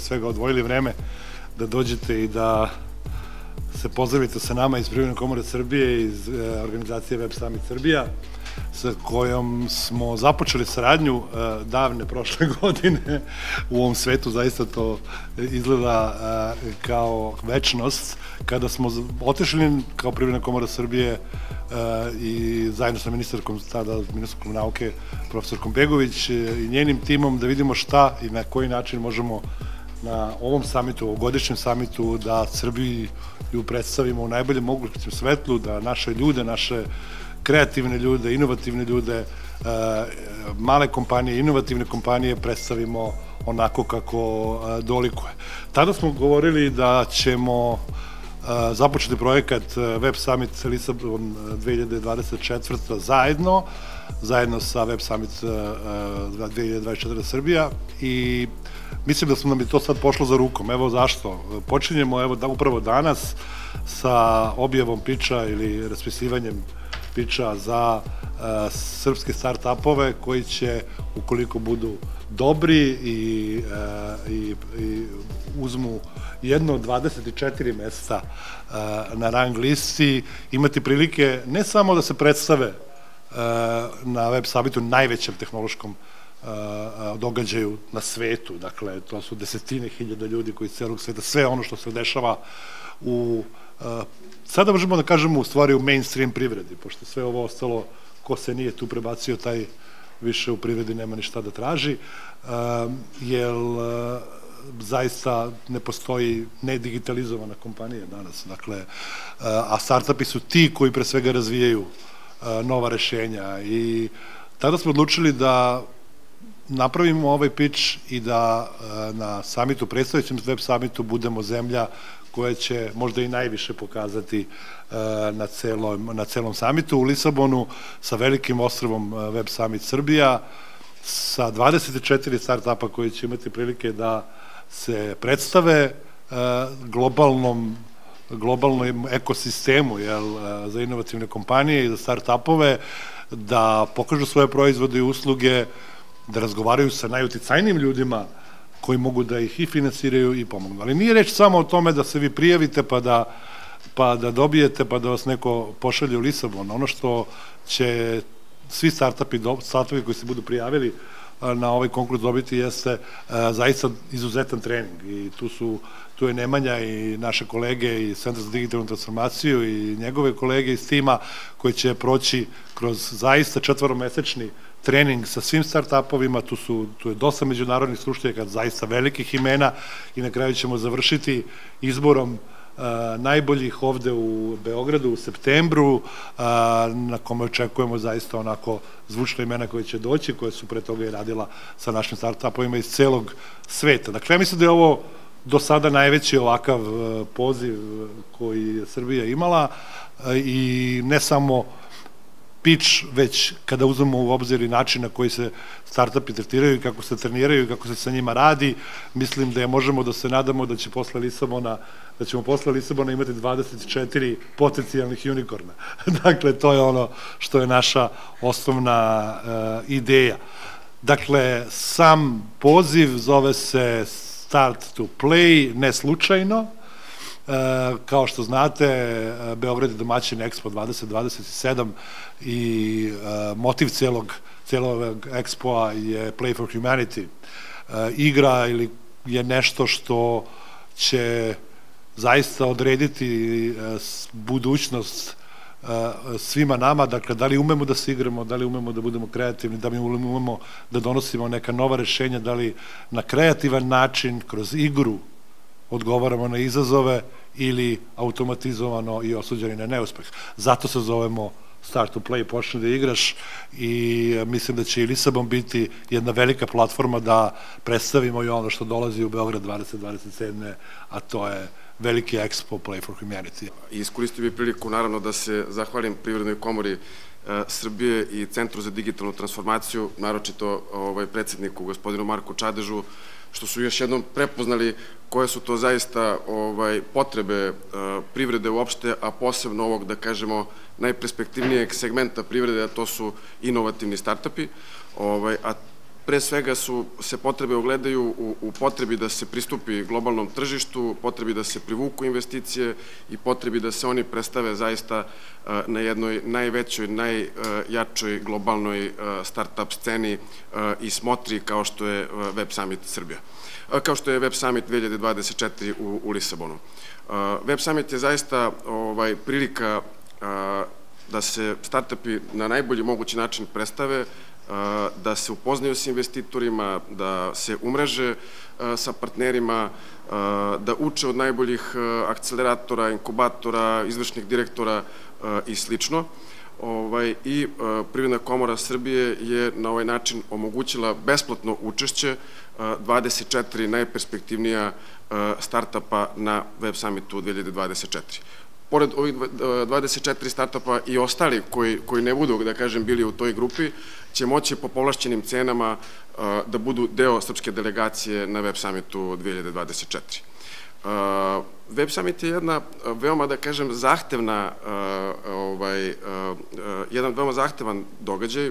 svega odvojili vreme da dođete i da se pozdravite sa nama iz Privredne komore Srbije, iz e, organizacije Web Summit Srbija, sa kojom smo započeli saradnju e, davne prošle godine. U ovom svetu zaista to izgleda e, kao večnost. Kada smo otešli kao Privredna komora Srbije i zajedno sa ministarkom, tada ministarkom nauke, profesorkom Begović i njenim timom da vidimo šta i na koji način možemo na ovom samitu, ovogodišnjem samitu, da Srbiji ju predstavimo u najboljem mogućem svetlu, da naše ljude, naše kreativne ljude, inovativne ljude, e, male kompanije, inovativne kompanije predstavimo onako kako e, dolikuje. Tada smo govorili da ćemo započeti projekat Web Summit Lisabon 2024. zajedno, zajedno sa Web Summit 2024. Srbija i mislim da smo nam je to sad pošlo za rukom. Evo zašto. Počinjemo evo da upravo danas sa objavom piča ili raspisivanjem piča za uh, srpske start-upove koji će, ukoliko budu dobri i, uh, i, i uzmu jedno od 24 mesta uh, na rang listi, imati prilike ne samo da se predstave na web sabitu najvećem tehnološkom događaju na svetu. Dakle, to su desetine hiljada ljudi koji iz celog sveta, sve ono što se dešava u sada možemo da kažemo u stvari u mainstream privredi, pošto sve ovo ostalo, ko se nije tu prebacio, taj više u privredi nema ni šta da traži, jer zaista ne postoji nedigitalizovana kompanija danas. Dakle, a startupi su ti koji pre svega razvijaju nova rešenja i tada smo odlučili da napravimo ovaj pitch i da na samitu, predstavljaćem web samitu, budemo zemlja koja će možda i najviše pokazati e, na celom, na celom samitu u Lisabonu sa velikim ostrovom e, Web Summit Srbija, sa 24 startupa koji će imati prilike da se predstave e, globalnom globalnom ekosistemu jel, za inovativne kompanije i za start-upove, da pokažu svoje proizvode i usluge, da razgovaraju sa najuticajnijim ljudima koji mogu da ih i finansiraju i pomognu. Ali nije reč samo o tome da se vi prijavite pa da, pa da dobijete, pa da vas neko pošalje u Lisabon. Ono što će svi startupi, startupi koji se budu prijavili na ovaj konkurs dobiti jeste zaista izuzetan trening i tu su tu je Nemanja i naše kolege iz Centra za digitalnu transformaciju i njegove kolege iz tima koji će proći kroz zaista četvoromesečni trening sa svim start-upovima, tu, su, tu je dosta međunarodnih stručnjaka, zaista velikih imena i na kraju ćemo završiti izborom najboljih ovde u Beogradu u septembru, na kome očekujemo zaista onako zvučne imena koje će doći, koje su pre toga i radila sa našim start-upovima iz celog sveta. Dakle, ja mislim da je ovo do sada najveći ovakav poziv koji je Srbija imala i ne samo pitch, već kada uzmemo u obzir i način na koji se startupi tretiraju i kako se treniraju i kako se sa njima radi, mislim da je možemo da se nadamo da će posle Lisabona da ćemo posle Lisabona imati 24 potencijalnih unikorna. dakle, to je ono što je naša osnovna uh, ideja. Dakle, sam poziv zove se Start to Play, ne slučajno, kao što znate, e, Beograd je domaćin Expo 2027 i e, motiv celog, celog Expoa je Play for Humanity. Igra ili je nešto što će zaista odrediti budućnost svima nama, dakle, da li umemo da se igramo, da li umemo da budemo kreativni, da li umemo da donosimo neka nova rešenja, da li na kreativan način, kroz igru, odgovaramo na izazove ili automatizovano i osuđeni na neuspeh. Zato se zovemo start to play, počne da igraš i mislim da će i Lisabon biti jedna velika platforma da predstavimo i ono što dolazi u Beograd 2027. a to je veliki Expo Play for Humanity. Iskoristio bih priliku naravno da se zahvalim Privrednoj komori e, Srbije i Centru za digitalnu transformaciju, naročito ovaj, predsedniku gospodinu Marku Čadežu, što su još jednom prepoznali koje su to zaista ovaj, potrebe uh, privrede uopšte, a posebno ovog, da kažemo, najperspektivnijeg segmenta privrede, a to su inovativni startupi, ovaj, a pre svega su, se potrebe ogledaju u, u potrebi da se pristupi globalnom tržištu, potrebi da se privuku investicije i potrebi da se oni predstave zaista na jednoj najvećoj, najjačoj globalnoj start-up sceni i smotri kao što je Web Summit Srbija kao što je Web Summit 2024 u, u Lisabonu. Web Summit je zaista ovaj, prilika da se startupi na najbolji mogući način predstave, da se upoznaju s investitorima, da se umreže sa partnerima, da uče od najboljih akceleratora, inkubatora, izvršnih direktora i slično. Ovaj, I Privredna komora Srbije je na ovaj način omogućila besplatno učešće 24 najperspektivnija startupa na Web Summitu 2024 pored ovih 24 startupa i ostali koji, koji ne budu, da kažem, bili u toj grupi, će moći po povlašćenim cenama da budu deo srpske delegacije na Web Summitu 2024. Web Summit je jedna veoma, da kažem, zahtevna, ovaj, jedan veoma zahtevan događaj,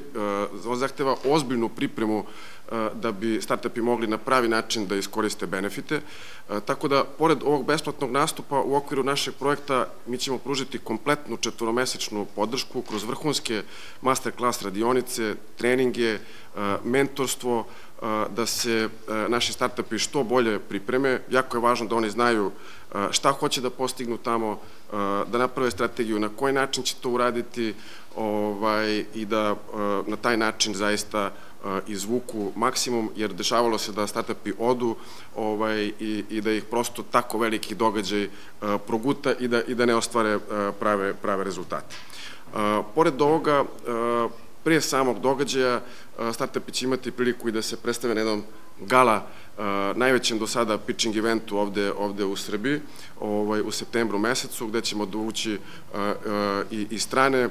on zahteva ozbiljnu pripremu da bi startupi mogli na pravi način da iskoriste benefite. Tako da, pored ovog besplatnog nastupa, u okviru našeg projekta mi ćemo pružiti kompletnu četvoromesečnu podršku kroz vrhunske masterclass radionice, treninge, mentorstvo, da se naši startupi što bolje pripreme. Jako je važno da oni znaju šta hoće da postignu tamo, da naprave strategiju, na koji način će to uraditi ovaj, i da na taj način zaista izvuku maksimum, jer dešavalo se da startupi odu ovaj, i, i da ih prosto tako veliki događaj proguta i da, i da ne ostvare prave, prave rezultate. Pored ovoga, prije samog događaja startupi će imati priliku i da se predstave na jednom gala najvećem do sada pitching eventu ovde, ovde u Srbiji ovaj, u septembru mesecu gde ćemo dovući i, i strane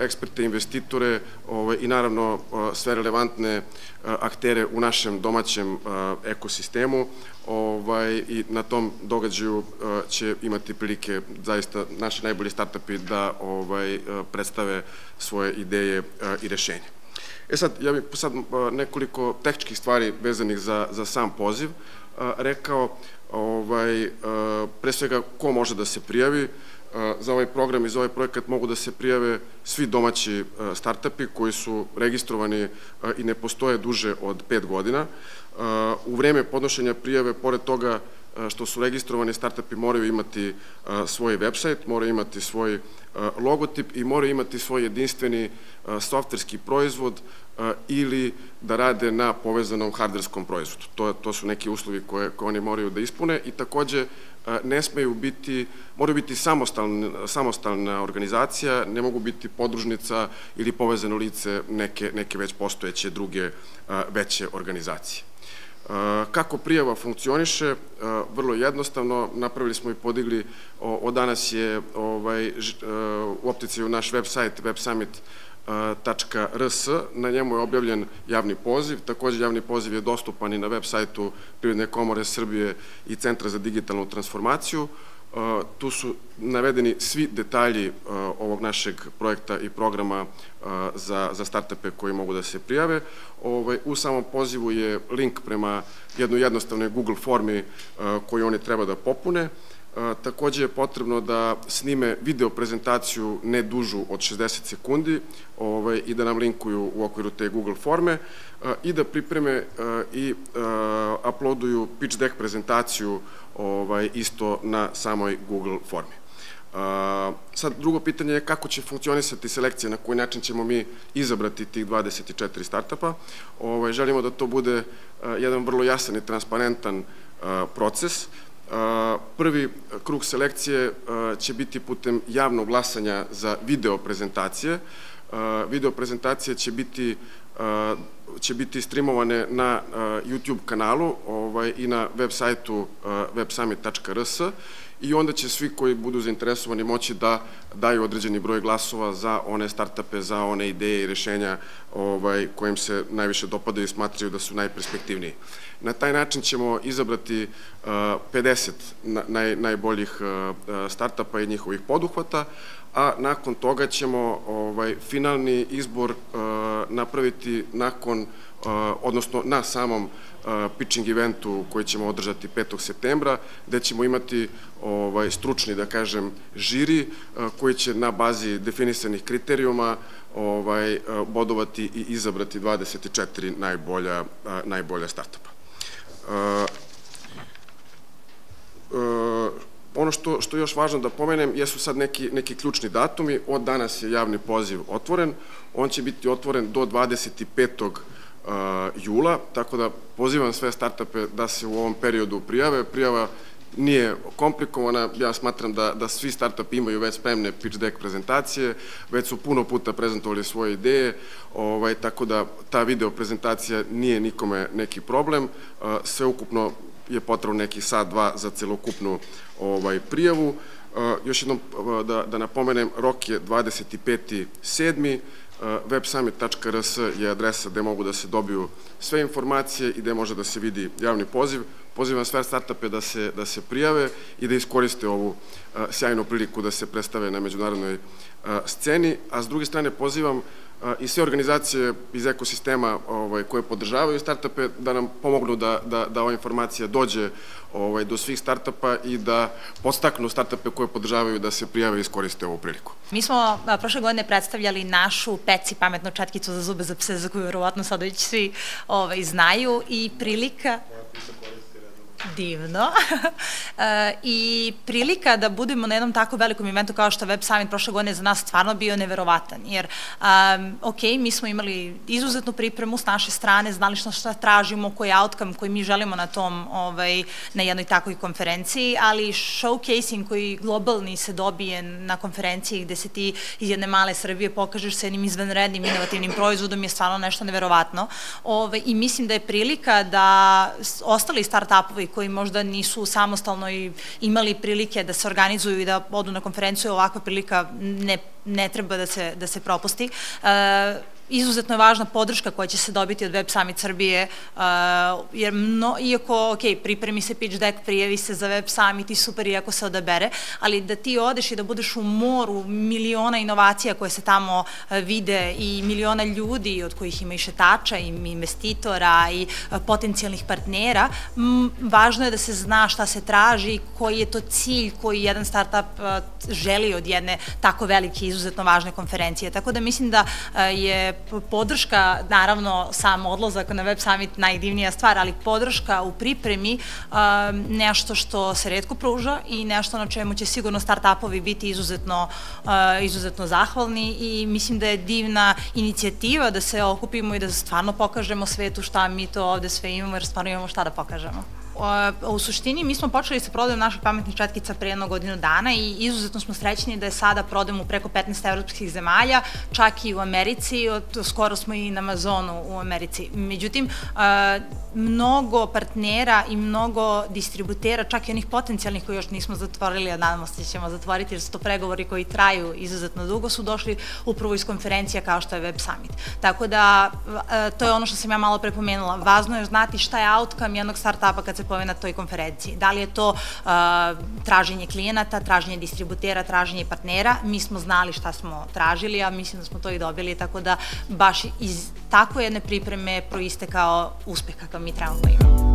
eksperte, investitore ovaj, i naravno sve relevantne aktere u našem domaćem ekosistemu ovaj, i na tom događaju će imati prilike zaista naši najbolji startupi da ovaj, predstave svoje ideje i rešenja. E sad, ja bih sad nekoliko tehničkih stvari vezanih za, za sam poziv rekao, ovaj, pre svega ko može da se prijavi, za ovaj program i za ovaj projekat mogu da se prijave svi domaći startupi koji su registrovani i ne postoje duže od pet godina. U vreme podnošenja prijave, pored toga što su registrovani startupi moraju imati svoj website, moraju imati svoj logotip i moraju imati svoj jedinstveni softverski proizvod ili da rade na povezanom hardverskom proizvodu. To, to su neki uslovi koje, oni moraju da ispune i takođe ne smeju biti, moraju biti samostalna, samostalna organizacija, ne mogu biti podružnica ili povezano lice neke, neke već postojeće druge veće organizacije. Kako prijava funkcioniše? Vrlo jednostavno, napravili smo i podigli, od danas je ovaj, u opticiju naš web sajt websummit.rs, na njemu je objavljen javni poziv, takođe javni poziv je dostupan i na web sajtu Privredne komore Srbije i Centra za digitalnu transformaciju, Tu su navedeni svi detalji ovog našeg projekta i programa za, za startupe koji mogu da se prijave. Ovaj, u samom pozivu je link prema jednoj jednostavnoj Google formi koju oni treba da popune. Takođe je potrebno da snime video prezentaciju ne dužu od 60 sekundi ovaj, i da nam linkuju u okviru te Google forme i da pripreme i uploaduju pitch deck prezentaciju ovaj, isto na samoj Google formi. sad, drugo pitanje je kako će funkcionisati selekcija, na koji način ćemo mi izabrati tih 24 startupa. Ovaj, želimo da to bude jedan vrlo jasan i transparentan proces. Prvi krug selekcije će biti putem javnog glasanja za video prezentacije. Video prezentacije će biti će biti streamovane na YouTube kanalu ovaj, i na web sajtu websummit.rs i onda će svi koji budu zainteresovani moći da daju određeni broj glasova za one startupe, za one ideje i rešenja ovaj, kojim se najviše dopadaju i smatraju da su najperspektivniji. Na taj način ćemo izabrati 50 naj, najboljih startupa i njihovih poduhvata, a nakon toga ćemo ovaj, finalni izbor napraviti nakon, uh, odnosno na samom uh, pitching eventu koji ćemo održati 5. septembra, gde ćemo imati ovaj, stručni, da kažem, žiri koji će na bazi definisanih kriterijuma ovaj, bodovati i izabrati 24 najbolja, najbolja startupa. Ono što, što je još važno da pomenem jesu sad neki, neki ključni datumi. Od danas je javni poziv otvoren. On će biti otvoren do 25. jula, tako da pozivam sve startupe da se u ovom periodu prijave. Prijava nije komplikovana, ja smatram da, da svi startupi imaju već spremne pitch deck prezentacije, već su puno puta prezentovali svoje ideje, ovaj, tako da ta video prezentacija nije nikome neki problem. Sve ukupno je potrebno neki sat, dva za celokupnu ovaj, prijavu. Još jednom da, da napomenem, rok je 25.7. websummit.rs je adresa gde mogu da se dobiju sve informacije i gde može da se vidi javni poziv. Pozivam sve startupe da se, da se prijave i da iskoriste ovu sjajnu priliku da se predstave na međunarodnoj sceni, a s druge strane pozivam i sve organizacije iz ekosistema ovaj, koje podržavaju startupe da nam pomognu da, da, da ova informacija dođe ovaj, do svih startupa i da postaknu startupe koje podržavaju da se prijave i iskoriste ovu priliku. Mi smo prošle godine predstavljali našu peci pametnu četkicu za zube za pse za koju verovatno sad već svi ovaj, znaju i prilika divno. e, I prilika da budemo na jednom tako velikom eventu kao što Web Summit prošle godine za nas stvarno bio neverovatan, jer um, ok, mi smo imali izuzetnu pripremu s naše strane, znali što šta tražimo, koji je outcome koji mi želimo na tom, ovaj, na jednoj takvoj konferenciji, ali showcasing koji globalni se dobije na konferenciji gde se ti iz jedne male Srbije pokažeš sa jednim izvanrednim inovativnim proizvodom je stvarno nešto neverovatno. Ovaj, I mislim da je prilika da ostali start-upovi koji možda nisu samostalno i imali prilike da se organizuju i da odu na konferenciju, ovakva prilika ne, ne treba da se, da se propusti. Uh, izuzetno je važna podrška koja će se dobiti od Web Summit Srbije, uh, jer mno, iako, ok, pripremi se pitch deck, prijavi se za Web Summit i super iako se odabere, ali da ti odeš i da budeš u moru miliona inovacija koje se tamo uh, vide i miliona ljudi od kojih ima i šetača i investitora i uh, potencijalnih partnera, m, važno je da se zna šta se traži, koji je to cilj koji jedan startup želi od jedne tako velike izuzetno važne konferencije. Tako da mislim da uh, je podrška, naravno sam odlazak na Web Summit najdivnija stvar, ali podrška u pripremi um, nešto što se redko pruža i nešto na čemu će sigurno start-upovi biti izuzetno, uh, izuzetno zahvalni i mislim da je divna inicijativa da se okupimo i da stvarno pokažemo svetu šta mi to ovde sve imamo, jer stvarno imamo šta da pokažemo. U suštini mi smo počeli sa prodajom naših pametnih četkica pre jednog godinu dana i izuzetno smo srećni da je sada prodajemo u preko 15 evropskih zemalja, čak i u Americi, skoro smo i na Amazonu u Americi. Međutim, mnogo partnera i mnogo distributera, čak i onih potencijalnih koji još nismo zatvorili, a nadamo se da ćemo zatvoriti jer su to pregovori koji traju izuzetno dugo, su došli upravo iz konferencija kao što je Web Summit. Tako da, to je ono što sam ja malo prepomenula. Važno je znati šta je outcome jednog startupa kad se pove na toj konferenciji. Da li je to uh, traženje klijenata, traženje distributera, traženje partnera, mi smo znali šta smo tražili, a mislim da smo to i dobili, tako da baš iz takve jedne pripreme proiste kao uspeh kakav mi trenutno imamo.